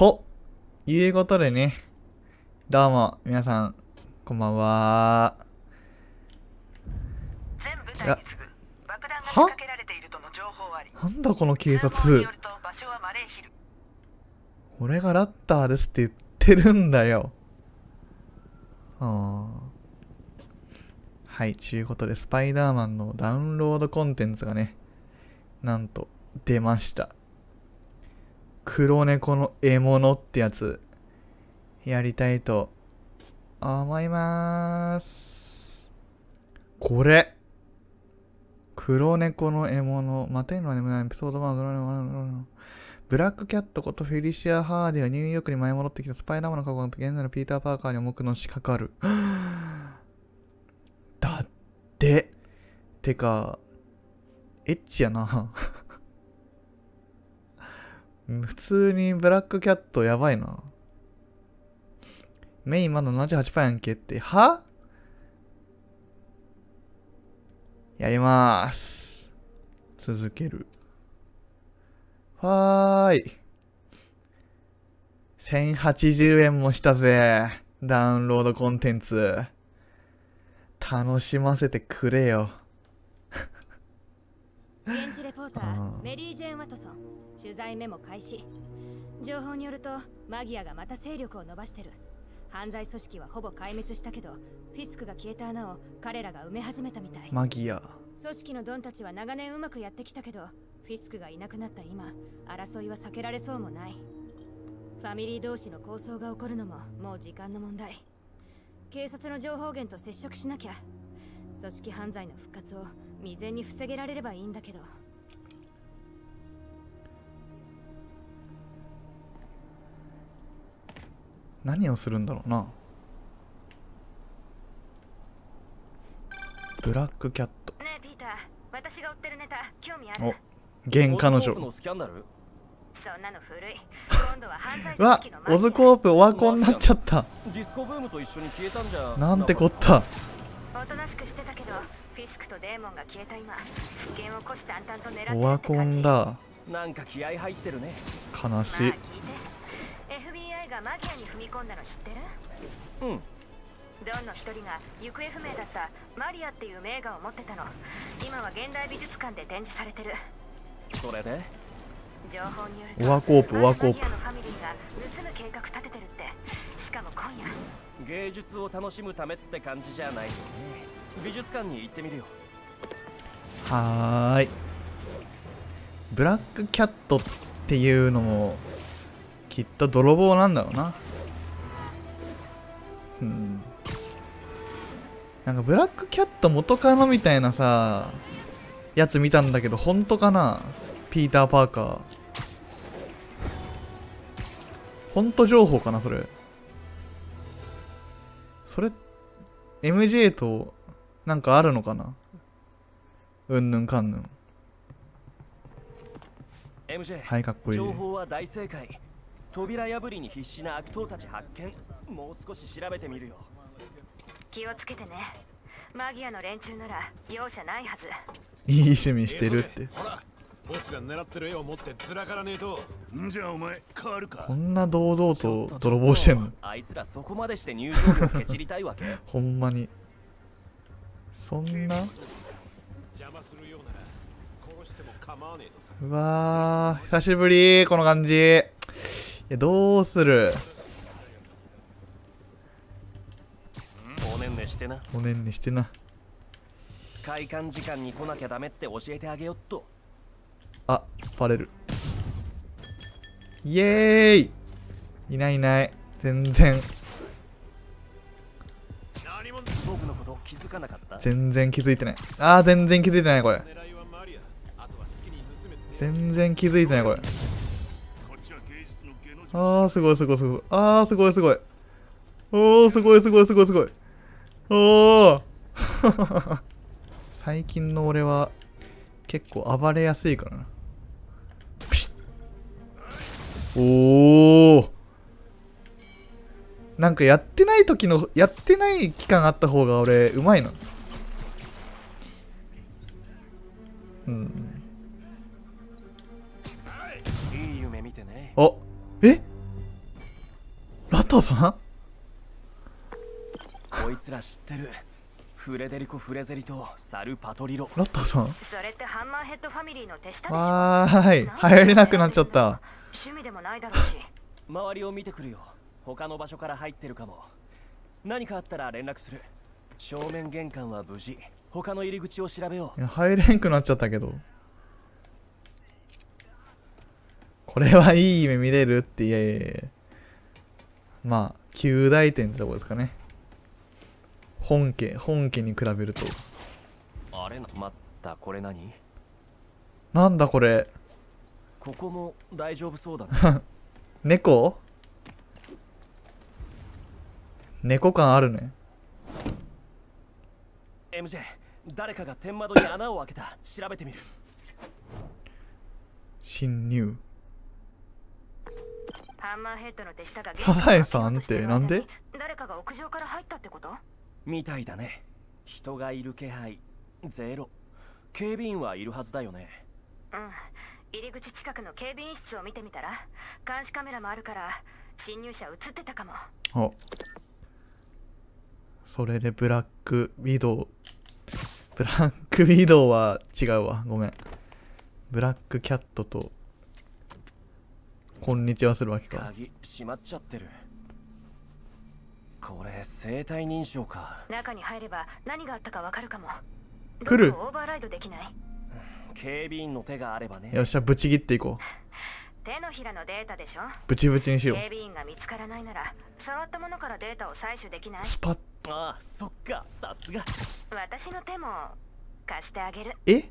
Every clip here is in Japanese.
ということでね、どうも、皆さん、こんばんは。全部隊に次ぐ爆弾が仕は掛けられているとの情報ありなんだこの警察？俺がラッターですって言ってるんだよ。ああ。はい、ということで、スパイダーマンのダウンロードコンテンツがね、なんと出ました。黒猫の獲物ってやつ、やりたいと思いまーす。これ。黒猫の獲物。またいのは眠ないエピソード1。ブラックキャットことフェリシア・ハーディはニューヨークに舞い戻ってきたスパイダーマンの過去が現在のピーター・パーカーに重くのしかかる。だって。てか、エッチやな。普通にブラックキャットやばいな。メインまだ78%やんけって。は？やりまーす。続ける。はーい。1080円もしたぜ。ダウンロードコンテンツ。楽しませてくれよ。現地レポーターメリー・ジェーン・ワトソン取材メモ開始。情報によるとマギアがまた勢力を伸ばしてる。犯罪組織はほぼ壊滅したけどフィスクが消えた穴を彼らが埋め始めたみたい。マギア。組織のドンたちは長年うまくやってきたけどフィスクがいなくなった今争いは避けられそうもない。ファミリー同士の抗争が起こるのももう時間の問題。警察の情報源と接触しなきゃ。組織犯罪の復活を未然に防げられればいいんだけど何をするんだろうな。ブラックキャット。ねえピーター私が追ってるネタ興味あおる、現彼女。のスキャンダル？そんなの古い 今度は犯罪うわ組織のマフィアオズコープオワコンになっちゃった。ディスコブームと一緒に消えたんじゃなんてこった。おとなしくしてたけどフィスクとデーモンが消えた今危険を虎視眈々と狙ってるって感じオワコンだ。なんか気合入ってるねまあ悲しい聞い。がマギアに踏み込んだの知ってる？うん。ドンの一人が行方不明だったマリアっていう名画を持ってたの。今は現代美術館で展示されてる。それで？情報によるとオワコープオワコープマギアのファミリーが盗む計画立ててるって。しかも今夜。芸術を楽しむためって感じじゃないよね。美術館に行ってみるよ。はーい。ブラックキャットっていうのも、きっと泥棒なんだろうな。うん。なんかブラックキャット元カノみたいなさ、やつ見たんだけど、本当かな？ピーター・パーカー。本当情報かなそれ？それ、MJ となんかあるのかな？うんぬんかんぬん。MJ はい、かっこいい。情報は大正解扉破りに必死な悪党たち発見。もう少し調べてみるよ。気をつけてね。マギアの連中なら容赦ないはず。いい趣味してるって。ほら。ボスが狙ってる絵を持ってずらからねえと。んじゃあお前変わるか？こんな堂々と泥棒してんの？あいつらそこまでして入場料をケチりたいわけ。ほんまに。そんな？邪魔するようなら殺しても構わねえとさ。うわー、久しぶりこの感じ。いや、どうする？おねんねしてなおねんねしてな。開館時間に来なきゃダメって教えてあげよっとあ、バレる。イエーイいないいない。全然、全然気づいてない。あー、全然気づいてない、これ。全然気づいてない、これ。あー、すごいすごいすごい。あー、すごいすごい。おー、すごいすごいすごいすごい。おー 最近の俺は結構暴れやすいからな。ピシッおー。なんかやってない時の、やってない期間あった方が俺、うまいな。うん。いい夢見てねあえトさん？こいつら知ってる。フレデリコ・フレゼリとサル・パトリロ。ロットさん？それってハンマーヘッドファミリーの手下でしょ？わーい。入れなくなっちゃった。趣味でもないだろうし。周りを見てくるよ。他の場所から入ってるかも。何かあったら連絡する。正面玄関は無事。他の入り口を調べよいや入れんくなっちゃったけどこれはいい夢見れるっていやいやいやまあ9大点ってとこですかね。本家本家に比べると。うあれな待ったこれ何？なんだこれ。ここも大丈夫そうだな。猫？猫感あるね。MJ 誰かが天窓に穴を開けた。調べてみる。侵入ハンマーヘッドの手下がサザエさんってなんで？誰かが屋上から入ったってこと？みたいだね。人がいる気配。ゼロ。警備員はいるはずだよね。うん。入り口近くの警備員室を見てみたら監視カメラもあるから侵入者映ってたかも。お。それでブラックウィドウ。ブラックウィドウは違うわ。ごめん。ブラックキャットとこんにちはするわけか。鍵閉まっちゃってる。これ生体認証か。中に入れば何があったかわかるかも。来る。オーバーライドできない。警備員の手があればね。よっしゃブチ切っていこう。手のひらのデータでしょ。ブチブチにしよ警備員が見つからないなら触ったものからデータを採取できない。うスパッああそっかさすが。私の手も貸してあげる。え？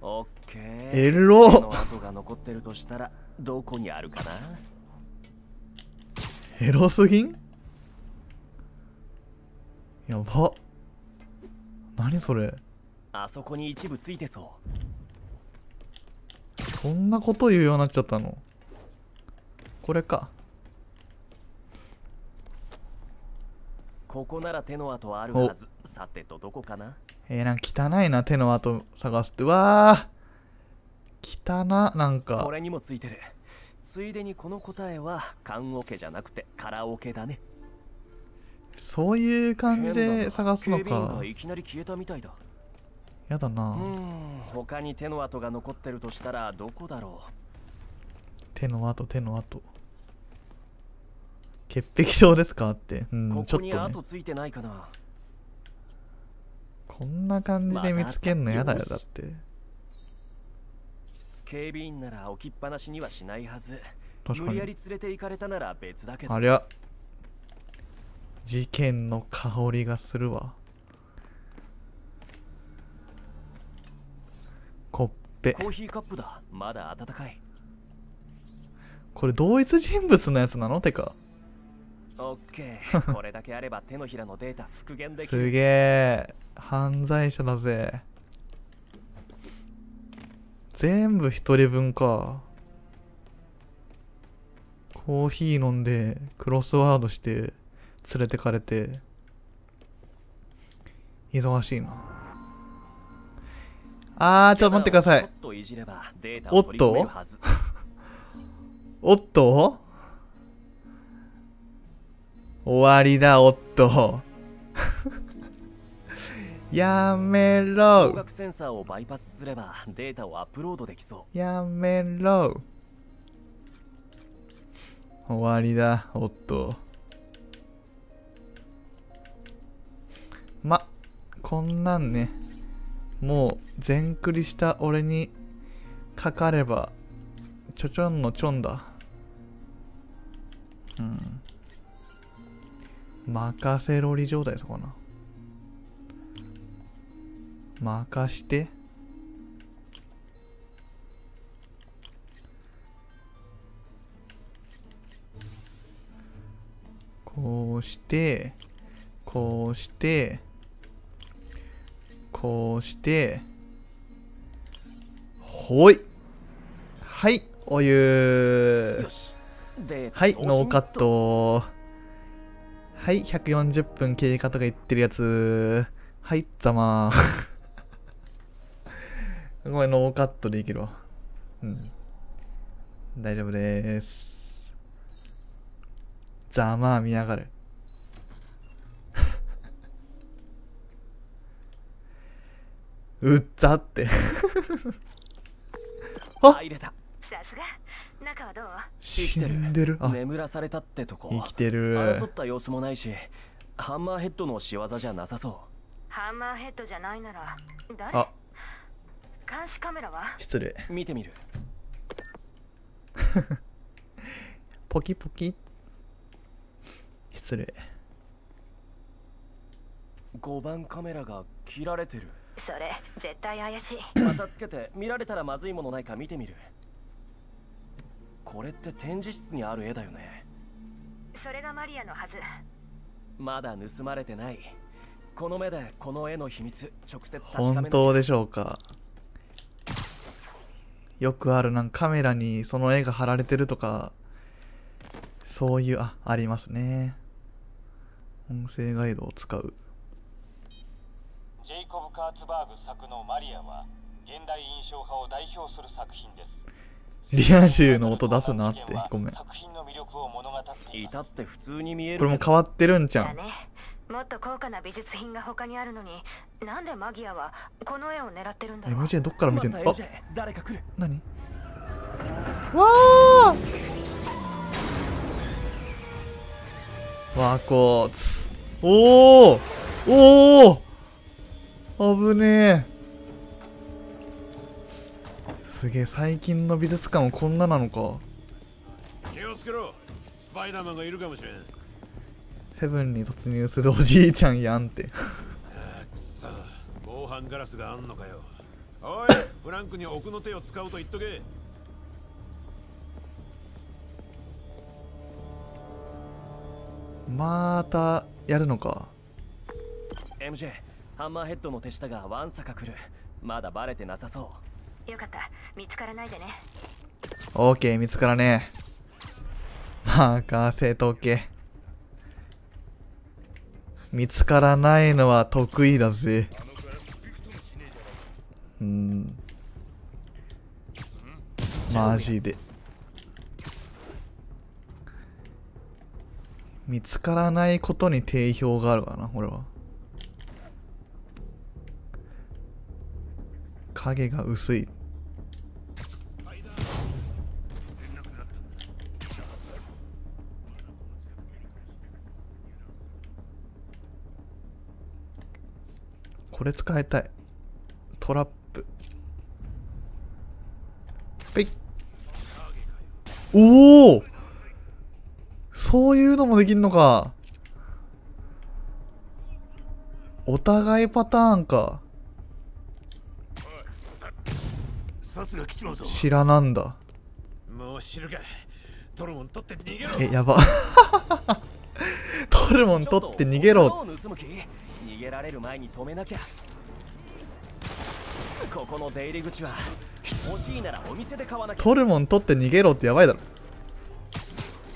オッケー。エロ。手どこにあるかな？エロすぎん？やば。何それ？あそこに一部ついてそそんなこと言うようになっちゃったの？これか。うここなら手の跡あるはず。さてとどこかな？えー、なんか汚いな手の跡探すって。うわー汚なんか。これにもついてる。ついでにこの答えは缶オケじゃなくてカラオケだね。そういう感じで探すのか。がいきなり消えたみたいだ。やだな。うーん他に手の跡が残ってるとしたらどこだろ手の跡手の跡。潔癖症ですかって。ううんちょっとね。跡ついてないかな。こんな感じで見つけんのやだよだって警備員なら置きっぱなしにはしないはず。無理やり連れて行かれたなら別だけど。ありゃ。事件の香りがするわ。コッペ。コーヒーカップだ。まだ温かい。これ同一人物のやつなの？てか。オッケー。これだけあれば手のひらのデータ復元できる。すげえ。犯罪者だぜ全部一人分か。コーヒー飲んでクロスワードして連れてかれて。忙しいな。あーちょっと待ってください。ちょっと おっと？終わりだおっと やめ光ろ学センサーをバイパスすればデータをアップロードできそやめろ。終わりだおっとまこんなんね。もう全クリした俺にかかればちょちょんのちょんだ。うん。任せろり状態ですかな任して。こうしてこうしてこうして。ほい。はいおう湯はいノーカット。はい140分経過とか言ってるやつ。はいざまーごめんノーカットでいけるわ。うん。大丈夫です。ざまあ見やがる。うっざって。あ入れた。さすが。中はどう？死んでる。あ眠らされたってとこ。生きてる。争った様子もないしハンマーヘッドの仕業じゃなさそハンマーヘッドじゃないなら誰？あ監視カメラは？失礼。う見てみる。ポキポキ。失礼。5番カメラが切られてる。それ絶対怪しい。またつけて見られたらまずいものないか見てみる。これって展示室にある絵だよね。それがマリアのはず。まだ盗まれてない。この目でこの絵の秘密直接確かめ本な当でしょうかよくあるなんかカメラにその絵が貼られてるとかそういうあありますね。音声ガイドを使う。ジェイコブ・カーツバーグ作のマリアは現代印象派を代表する作品です。リア充の音出すなってごめん。作品の魅力を物語っていいます。たって普通に見えるこれも変わってるんじゃんもっと高価な美術品が他にあるのになんでマギアはこの絵を狙ってるんだろう？MJ どっから見てんの？誰か来る。何？わあワーコーツ。おおおお危ねえ。すげえ最近の美術館はこんななのか。気をつけろ。スパイダーマンがいるかもしれんセブンに突入するおじいちゃんやんって。あくそ防犯ガラスがあんのかよ。おい フランクに奥の手を使うと言っとけ。またやるのか？MJ ハンマーヘッドの手下がワンサか来る。まだバレてなさそう。よかった。見つからないでね。オーケー見つからねえ。任せとけ見つからないのは得意だぜ。うん。マジで。見つからないことに定評があるかな俺は。影が薄い。これ使いたい。トラップ。はい。おお。そういうのもできんのか。お互いパターンか。殺が来ちまうぞ知らなんだ。もう知るか。トロモン取って逃げろ。えやば。トルモン取って逃げろ げられる前に止めなきゃ。ここの出入り口は欲しいならお店で買わなきゃ。トルモン取って逃げろってやばいだろ。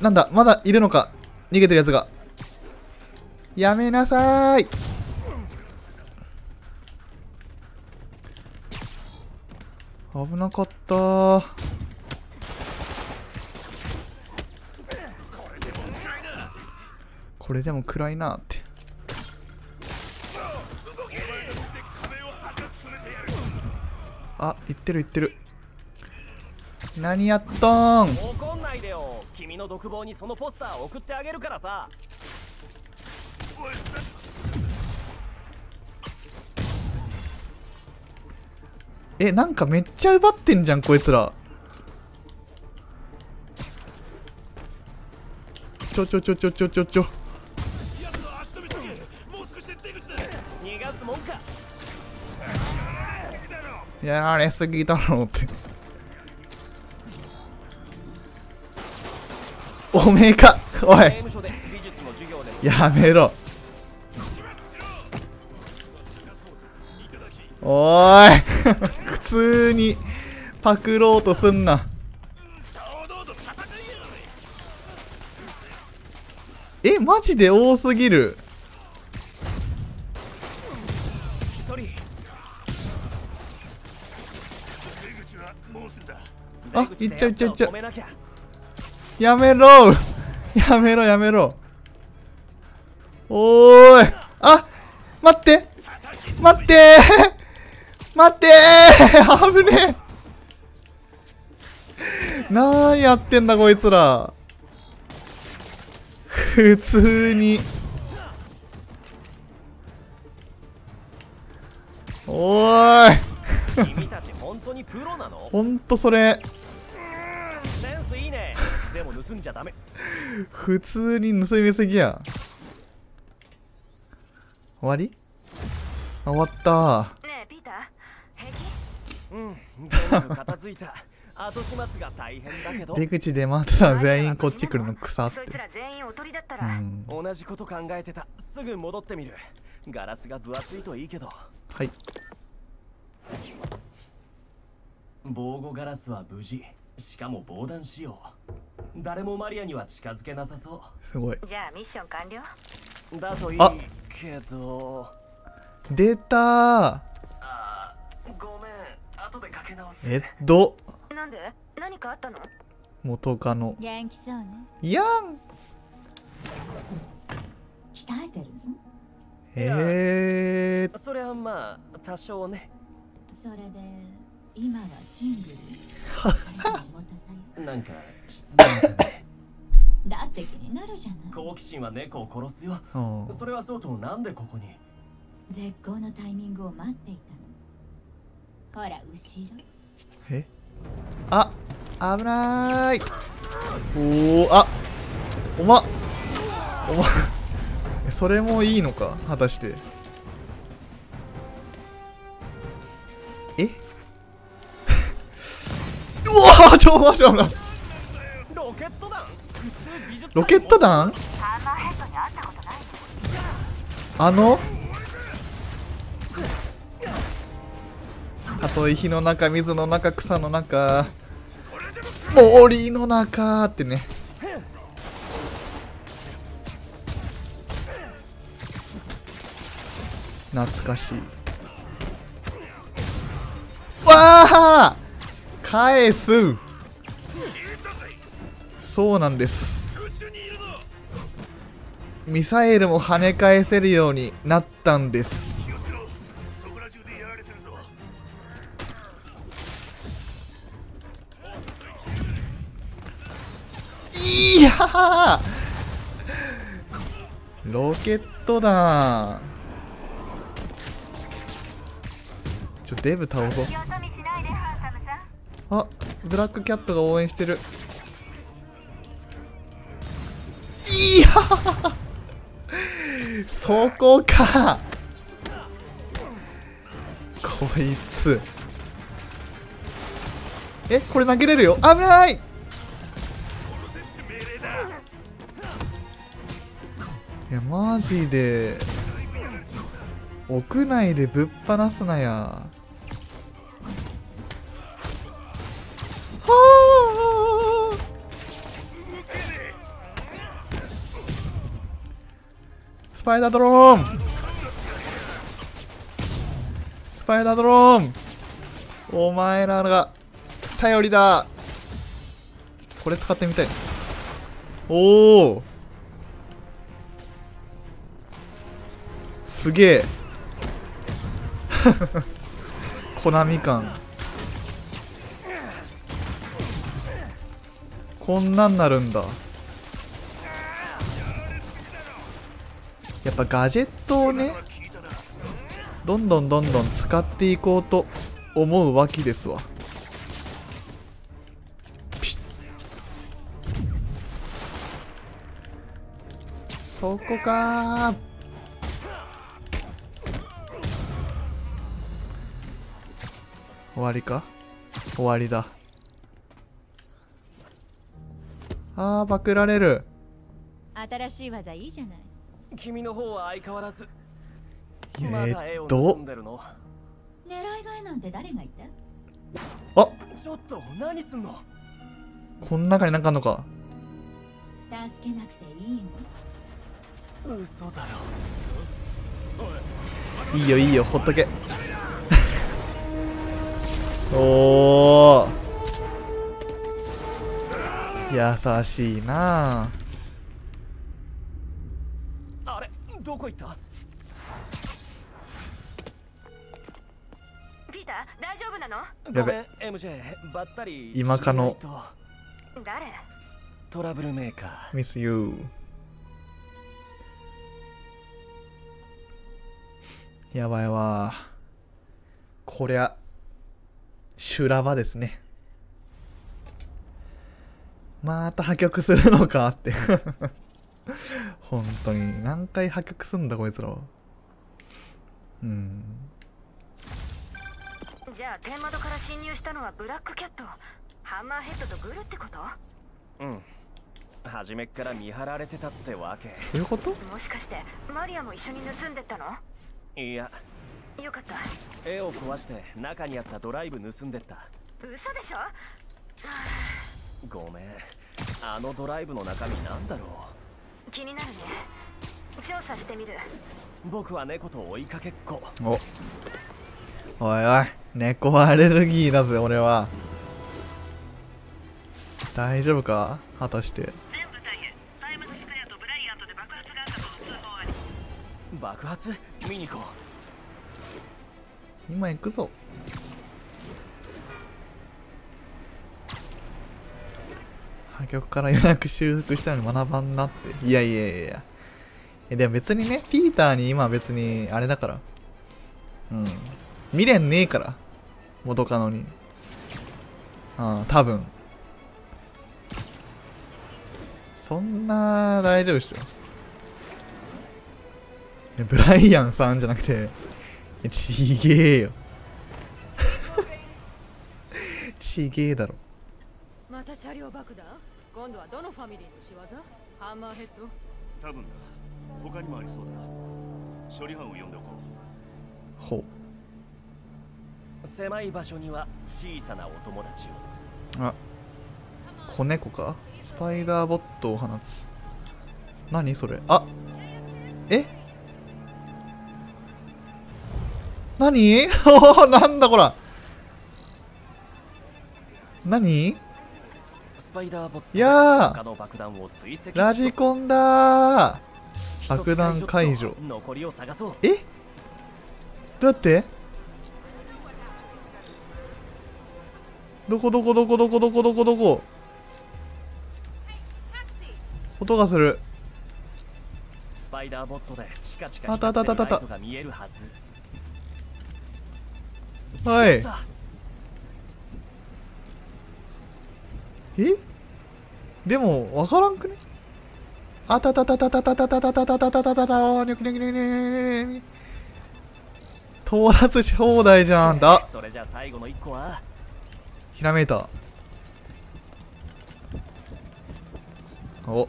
なんだまだいるのか。逃げてるやつが。やめなさーい。危なかったー。これでも暗いなってあ行ってる行ってる。何やっとーん。怒んないでよ。君の独房にそのポスター送ってあげるからさ。えなんかめっちゃ奪ってんじゃんこいつら。ちょちょちょちょちょちょちょやられすぎだろって。おめえか。おい。やめろ。おい。普通にパクろうとすんな。えマジで多すぎる。いっちゃういっちゃういっちゃう。やめろ。やめろやめろ。おーい。あ待って。待って。待って。危ねえ。なんやってんだこいつら。普通に。おーい。君たち本当にプロなの？ほんとそれんじゃダメ。普通に盗みすぎや。終わり？あ終わった。ねえピーター？平気？うん全部片付いた。後始末が大変だけど。出口で待ってたら全員こっち来るの草って。そいつら全員おとりだったうら、ん。同じこと考えてた。すぐ戻ってみる。ガラスが分厚いといいけど。はい。防護ガラスは無事。しかも防弾仕様誰もマリアには近づけなさそすごい。じゃあミッション完了？うだといいあ。けど。出たー。あーごめん。後でかけ直す。えっと。なんで？何かあったの？元カノ。元気そうね。やん。鍛えてるの？えー、それはまあ多少ね。それで今はシングル。なんか質問 だって気になるじゃない。好奇心は猫を殺すよ。うん。それはそうとなんでここに？絶好のタイミングを待っていたの。ほら後ろ。え？あ危なーい。おーあおま。おま。え それもいいのか果たしてわーちょ待って待ってロケット弾ロケット弾？あの？たとえ火の中水の中草の中。森の中ってね。懐かしい。わあ返す。そうなんです。ミサイルも跳ね返せるようになったんです。いやロケット弾。ちょデブ倒そう。あブラックキャットが応援してる。いや そこか。こいつ。えこれ投げれるよ。危ない。いやマジで屋内でぶっ放すなや。パイダードローン。スパイダードローン。お前らが頼りだ。これ使ってみたい。おおすげえ。コナミ感。こんなんなるんだ。やっぱガジェットをねどんどんどんどん使っていこうと思うわけですわ。そこか終わりか？終わりだ。あーパクられる。新しい技いいじゃない。君の方は相変わらずえーっと？狙いがいなんて誰が言った？あ！ちょっと何すんの？こん中になんかあんのか？助けなくていいの？嘘だろ。いいよいいよほっとけ。おー。優しいなあどこ行った？ピーター大丈夫なの？やべ。ごめん MJ ばったり今かの誰？トラブルメーカミスユーやばいわ。こりゃ修羅場ですね。また破局するのかって本当に。何回破局すんだこいつらは。うん。じゃあ天窓から侵入したのはブラックキャットハンマーヘッドとグルってこと？ーうん。初めっから見張られてたってわけ。どういうこと？もしかしてマリアも一緒に盗んでったの？いや。よかった。絵を壊して中にあったドライブ盗んでった。嘘でしょ？ごめん。あのドライブの中身なんだろ気になるね。調査してみる。う僕は猫と追いかけっこ。お。おいおい猫アレルギーだぜ俺は。大丈夫か？果たして。爆発見に行こ今行くぞ破局から予約修復したのに学ばんなって。いやいやいやいや。えでも別にねピーターに今別にあれだから。うん。未練ねえから。元カノに。ああ多分。そんな大丈夫でしょ。えブライアンさんじゃなくてえちげえよ。ちげえだろ。また車両爆弾？今度はどのファミリーの仕業？ハンマーヘッド？多分だ他にもありそうだ処理班を呼んでおこほう。う狭い場所には小さなお友達を。あ子猫か？スパイダーボットを放つ。何それ？あえ？何？おなんだこら。何？いやー。ラジコンだー。爆弾解除。え？どうやって？どこどこどこどこどこどこどこ？音がする。スパイダーボットでチカチカあったあったあったあったはいえ？でもわからんくね？あたたたたたたたたたたたたたたたたにょきにょきにょきにょきにょき到達し放題じゃんだそれじゃあ最後の一個はひらめいたお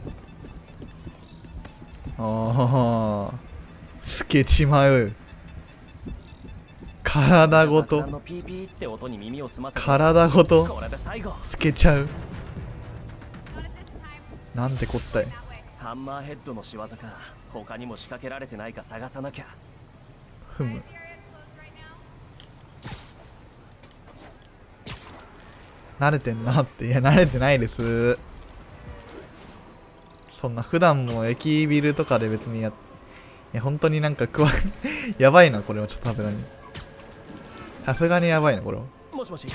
ああ透けちまう体ごと体ごと透けちゃうなんてこったい。ハンマーヘッドの仕業か。他にも仕掛けられてないか探さなきゃ。ふむ。慣れてんなっていや慣れてないです。そんな普段も駅ビルとかで別にやいや本当になんか食わ やばいなこれはちょっとさすがに。さすがにやばいなこれは。もしもし。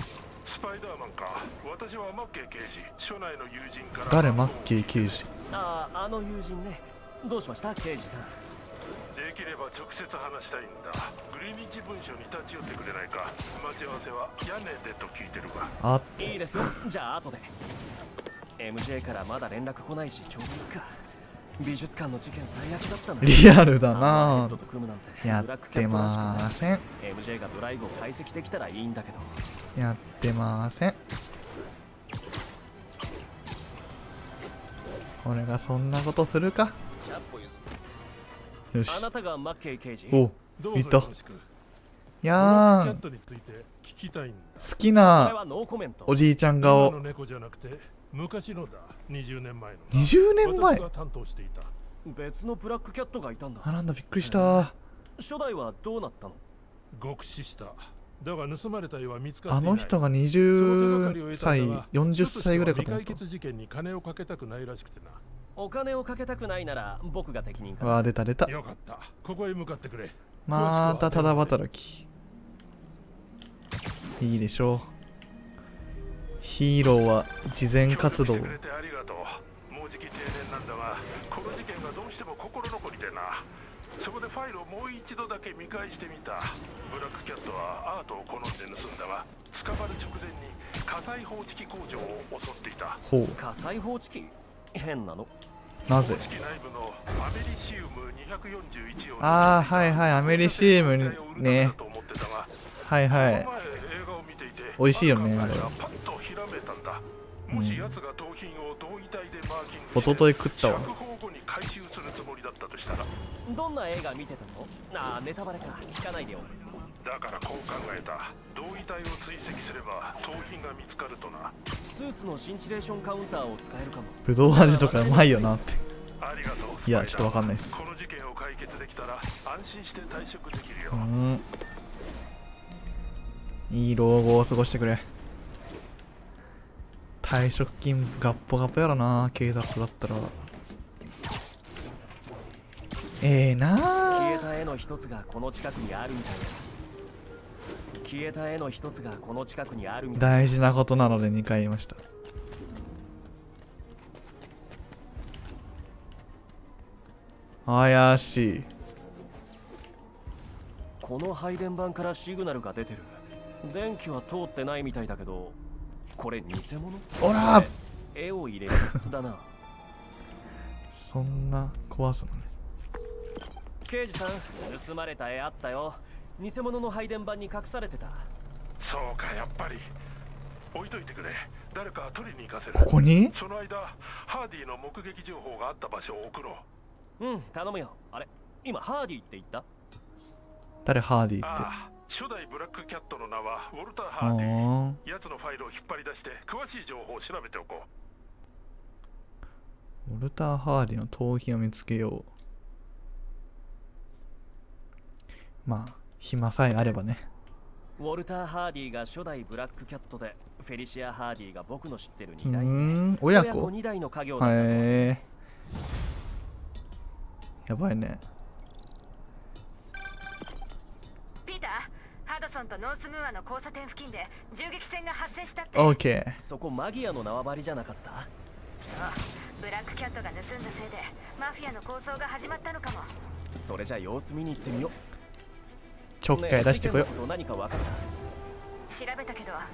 スパイダーマンか私はマッケイ刑事。署内の友人から誰マッケイ刑事？あああの友人ね。どうしました？刑事さん。できれば直接話したいんだ。グリニッジ文書に立ち寄ってくれないか。待ち合わせは屋根でと聞いてるが。あいいですよ。じゃあ後で。MJ からまだ連絡来ないしちょうどいいか。美術館の事件最悪だったのに。リアルだな。やってません。MJ がドライブを解析できたらいいんだけど。やってません俺がそんなことするか？よし。おいた。いや好きなおじいちゃん顔20年前20年前。別のブラックキャットがいたんだ。あなんだびっくりした。初代はどうなったの？極死した。だが盗まれた絵は見つかっていない。あの人がその手がかりを20得た歳んだが40歳ぐらいかと思った。署としては未解決事件に金をかけたくないらしくてな。お金をかけたくないなら僕が適任かわあ出た出た。よかった。ここへ向かってくれ。またただ働き。いいでしょう。ヒーローは慈善活動協力してくれてありがとうもうじき定年そこでファイルをもう一度だけ見返してみた。ブラックキャットはアートを好んで盗んだが捕まる直前に火災報知器工場を襲っていた。ほう。火災報知器？変なの？なぜ？報知器内部のアメリシウム241をああはいはい。アメリシウムね。と思ってたがはいはい。美味しいよねあれがパッとひらめい食ったわどんな映画見てたの？なあネタバレか。聞かないでよ。だからこう考えた。同位体を追跡すれば盗品が見つかるとな。スーツのシンチレーションカウンターを使えるかも。ぶどう味とかうまいよなって。ありがとういやちょっとわかんないです。この事件を解決できたら安心して退職できるよ。う、ん。いい老後を過ごしてくれ。退職金ガッポガポやろな警察だったらええな消えあた絵の一つがこの近くにあるみたいです消えた絵の一つがこの近くにあるみたい。大事なことなので2回言いました。怪しい。この配電盤からシグナルが出てる。電気は通ってないみたいだけどこれ偽物？おら絵を入れる筒だな。そんな怖さのね刑事さん盗まれた絵あったよ。偽物の配電盤に隠されてた。そうかやっぱり。置いといてくれ。誰か取りに行かせる。ここに？その間ハーディの目撃情報があった場所を送ろう。うん頼むよ。あれ今ハーディって言った？誰ハーディって？ああ初代ブラックキャットの名はウォルター・うハーディ。奴のファイルを引っ張り出して詳しい情報を調べておこう。ウォルター・ハーディの盗品を見つけようまあ暇さえあればね。ウォルター・ハーディが初代ブラックキャットでフェリシア・ハーディが僕の知ってるう2代ーん親子？2代の家業へえやばいね。ピーターハドソンとノースムーアの交差点付近で銃撃戦が発生したって。オーケー。そこマギアの縄張りじゃなかった？ブラックキャットが盗んだせいでマフィアの抗争が始まったのかも。それじゃ様子見に行ってみようちょっかい出してこよねえ事件のこと何か分かった調べたけどあ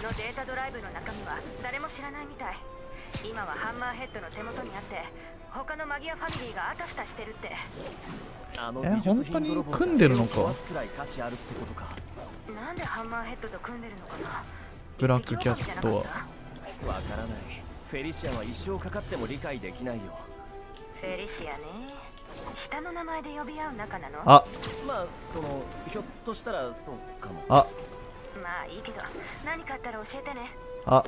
のデータドライブの中身は誰も知らないみたい。今はハンマーヘッドの手元にあって他のマギアファミリーがあたふたしてるって。えあの美術本当に品泥棒が組んでるのか。なんでハンマーヘッドと組んでるのかな？ブラックキャットは。わからない。フェリシアは一生かかっても理解できないよ。フェリシアね下の名前で呼び合う仲なの？あ。まあそのひょっとしたらそうかも。あ。まあいいけど何かあったら教えてね。あ。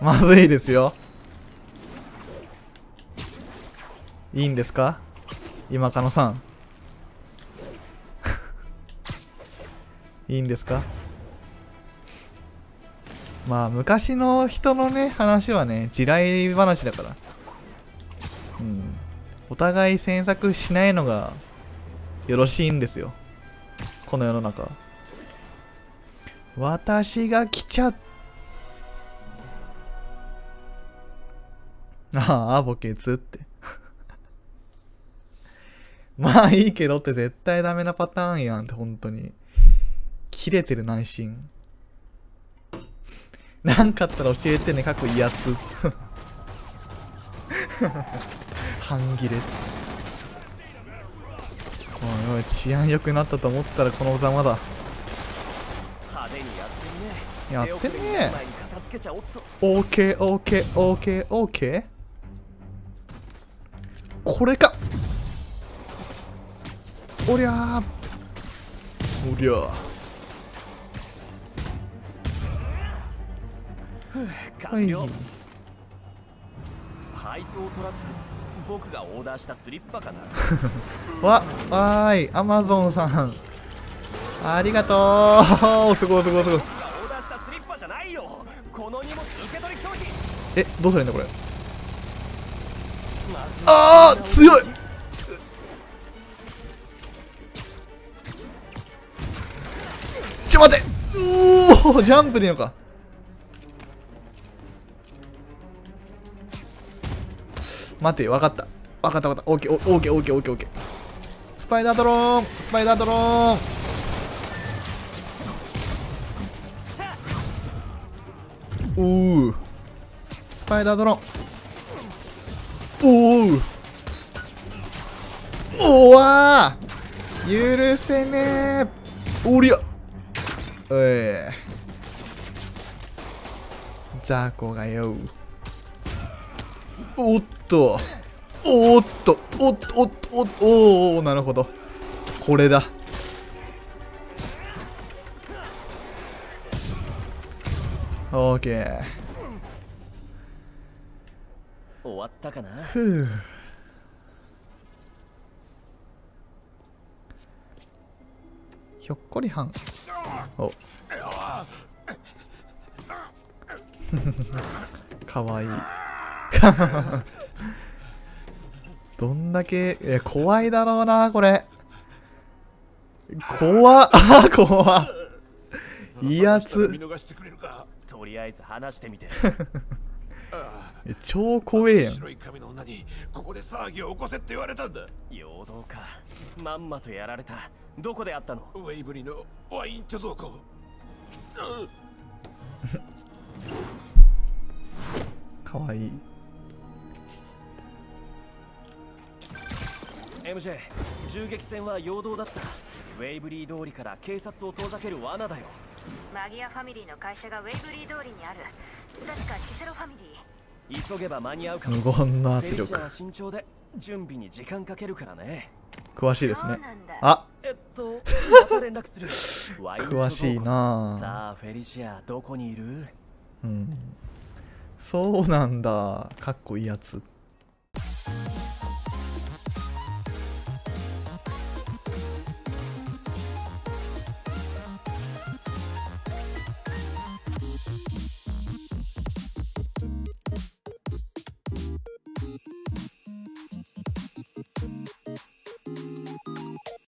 まずいですよ。いいんですか？今カノさん。いいんですか？まあ昔の人のね話はね地雷話だから。うんお互い詮索しないのがよろしいんですよこの世の中私が来ちゃっああ、ボケツって。まあいいけどって絶対ダメなパターンやんって、本当に。切れてる内心。なんかあったら教えてね、各威圧。半切れ。おいおい、治安良くなったと思ったらこのざまだ。やってねやってね手遅れになる前に片付けちゃおっとオーケーオーケーオーケーオーケーこれか。おりゃおりゃー。はい、配送トラック。僕がオーダーしたスリッパかな。わわーいアマゾンさん。ありがとう。すごいすごいすごい。えどうするんだこれ？あー強い。ちょ待って。うおージャンプでいいのか待って分かった。分かった分かった。オッケーオッケーオッケーオッケーオッケースパイダードローン。スパイダードローン。おおスパイダードローン。おおおわー。許せねえおりゃ。おいザコがよおっと。おっと。おっとおっとおっとおおなるほど。これだ。オーケー。終わったかな？ふう。ひょっこりはん。お。かわいい どんだけいや怖いだろうなこれ。怖っ。あ 怖っ。いいやつ見逃してくれるか。とりあえず話してみて。え超怖えやん。白い髪の女にここで騒ぎを起こせって言われたんだ。陽動か。まんまとやられた。どこであったの？ウェイブリのワイン貯蔵庫。う んかわいい MJ 銃撃戦は陽動だった。ウェイブリー通りから警察を遠ざける罠だよ。マギアファミリーの会社がウェイブリー通りにある。確かシセロファミリー。急げば間に合うかも。無言の圧力。フェリシアは慎重で準備に時間かけるからね。詳しいですね。あ。えっと また連絡する。詳しいな。さあフェリシアどこにいる？うん。そうなんだ。かっこいいやつ